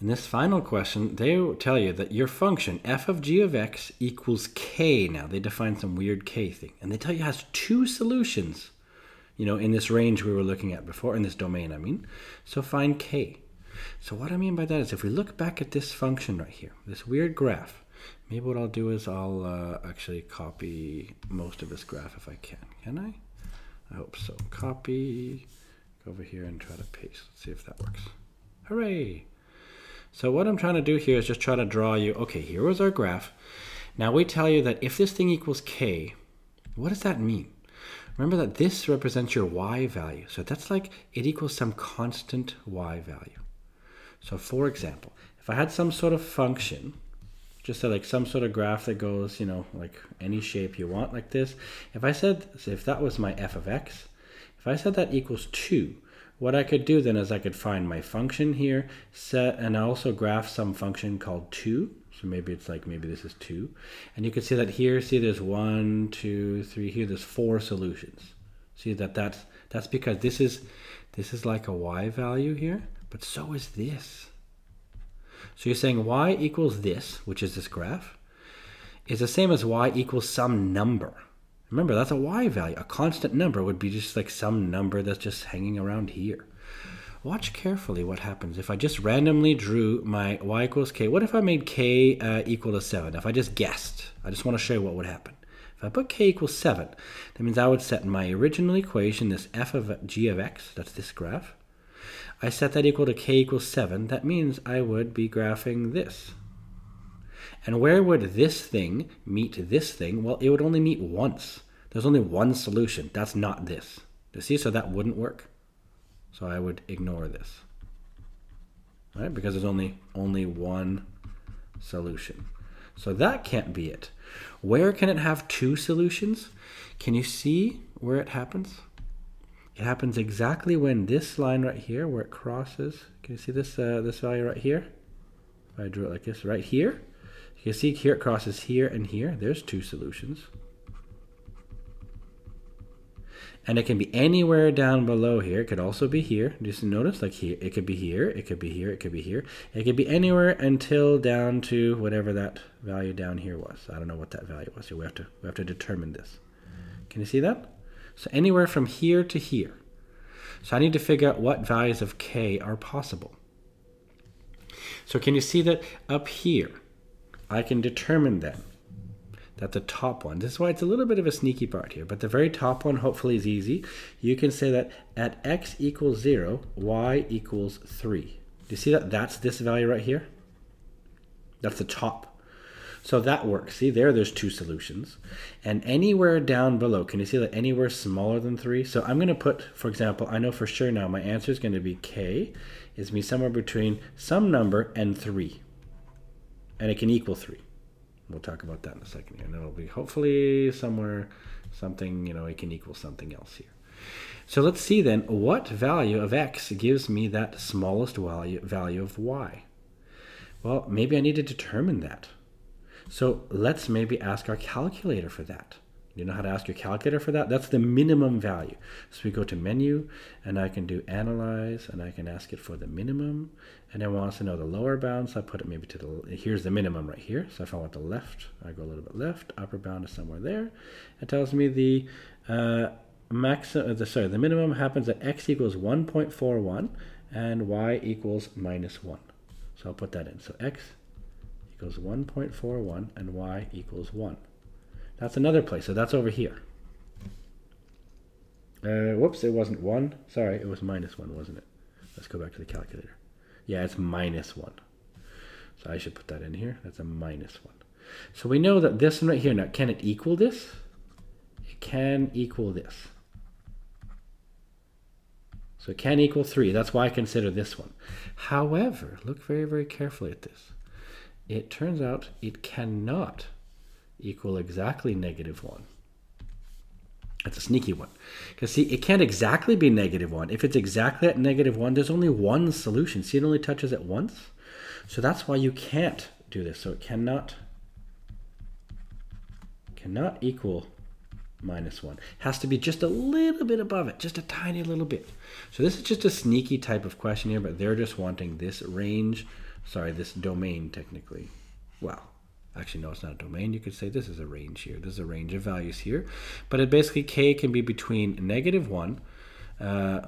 In this final question, they tell you that your function f of g of x equals k. Now, they define some weird k thing. And they tell you it has two solutions, you know, in this range we were looking at before, in this domain, I mean. So find k. So what I mean by that is if we look back at this function right here, this weird graph, maybe what I'll do is I'll uh, actually copy most of this graph if I can. Can I? I hope so. Copy, go over here and try to paste. Let's see if that works. Hooray! So what I'm trying to do here is just try to draw you, okay, here was our graph. Now we tell you that if this thing equals k, what does that mean? Remember that this represents your y value. So that's like it equals some constant y value. So for example, if I had some sort of function, just like some sort of graph that goes, you know, like any shape you want like this. If I said, so if that was my f of x, if I said that equals 2, what I could do then is I could find my function here, set, and I also graph some function called 2. So maybe it's like, maybe this is 2. And you can see that here, see there's one, two, three. here there's 4 solutions. See that that's, that's because this is, this is like a y value here, but so is this. So you're saying y equals this, which is this graph, is the same as y equals some number. Remember, that's a y value. A constant number would be just like some number that's just hanging around here. Watch carefully what happens if I just randomly drew my y equals k. What if I made k uh, equal to 7? If I just guessed, I just want to show you what would happen. If I put k equals 7, that means I would set my original equation, this f of g of x, that's this graph. I set that equal to k equals 7. That means I would be graphing this. And where would this thing meet this thing? Well, it would only meet once. There's only one solution. That's not this. You see? So that wouldn't work. So I would ignore this. Right? Because there's only only one solution. So that can't be it. Where can it have two solutions? Can you see where it happens? It happens exactly when this line right here, where it crosses, can you see this, uh, this value right here? If I drew it like this, right here, you can see here it crosses here and here. There's two solutions. And it can be anywhere down below here. It could also be here. Just notice like here, it could be here, it could be here, it could be here. It could be anywhere until down to whatever that value down here was. I don't know what that value was. So we have to, we have to determine this. Can you see that? So anywhere from here to here. So I need to figure out what values of k are possible. So can you see that up here, I can determine then that the top one, this is why it's a little bit of a sneaky part here, but the very top one hopefully is easy. You can say that at x equals 0, y equals 3. Do you see that that's this value right here? That's the top. So that works. See there, there's two solutions. And anywhere down below, can you see that anywhere smaller than 3? So I'm going to put, for example, I know for sure now my answer is going to be k is me somewhere between some number and 3 and it can equal 3. We'll talk about that in a second here. And it'll be hopefully somewhere something, you know, it can equal something else here. So let's see then, what value of x gives me that smallest value, value of y? Well, maybe I need to determine that. So let's maybe ask our calculator for that. You know how to ask your calculator for that? That's the minimum value. So we go to menu and I can do analyze and I can ask it for the minimum. And it wants to know the lower bound. So I put it maybe to the, here's the minimum right here. So if I want the left, I go a little bit left, upper bound is somewhere there. It tells me the uh, maximum, uh, the, sorry, the minimum happens at x equals 1.41 and y equals minus 1. So I'll put that in. So x equals 1.41 and y equals 1. That's another place. So that's over here. Uh, whoops, it wasn't 1. Sorry, it was minus 1, wasn't it? Let's go back to the calculator. Yeah, it's minus 1. So I should put that in here. That's a minus 1. So we know that this one right here, now can it equal this? It can equal this. So it can equal 3. That's why I consider this one. However, look very, very carefully at this. It turns out it cannot equal exactly negative 1. That's a sneaky one. Because see, it can't exactly be negative 1. If it's exactly at negative 1, there's only one solution. See, it only touches it once. So that's why you can't do this. So it cannot, cannot equal minus 1. Has to be just a little bit above it, just a tiny little bit. So this is just a sneaky type of question here, but they're just wanting this range, sorry, this domain technically. Well, actually no, it's not a domain. You could say this is a range here. This is a range of values here. But it basically, k can be between negative 1, uh,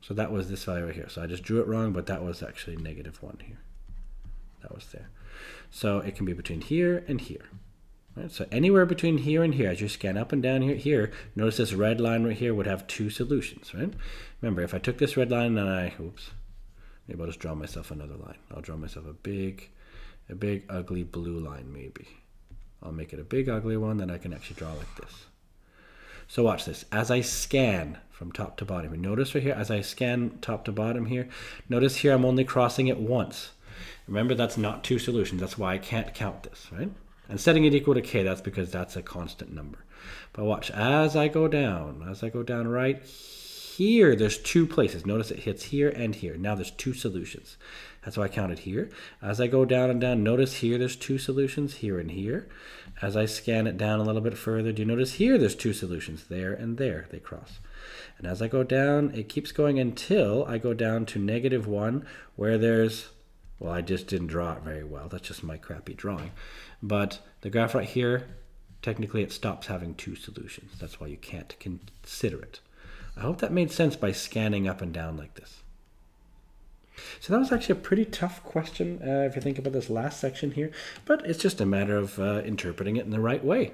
so that was this value right here. So I just drew it wrong, but that was actually negative 1 here. That was there. So it can be between here and here. Right? So anywhere between here and here, as you scan up and down here, here, notice this red line right here would have two solutions, right? Remember, if I took this red line and I, oops, maybe I'll just draw myself another line. I'll draw myself a big, a big ugly blue line maybe. I'll make it a big ugly one that I can actually draw like this. So watch this. As I scan from top to bottom, notice right here, as I scan top to bottom here, notice here I'm only crossing it once. Remember, that's not two solutions. That's why I can't count this, right? And setting it equal to k, that's because that's a constant number. But watch, as I go down, as I go down right here, there's two places. Notice it hits here and here. Now there's two solutions. That's why I counted here. As I go down and down, notice here there's two solutions, here and here. As I scan it down a little bit further, do you notice here there's two solutions, there and there, they cross. And as I go down, it keeps going until I go down to negative 1, where there's well, I just didn't draw it very well. That's just my crappy drawing. But the graph right here, technically it stops having two solutions. That's why you can't consider it. I hope that made sense by scanning up and down like this. So that was actually a pretty tough question uh, if you think about this last section here, but it's just a matter of uh, interpreting it in the right way.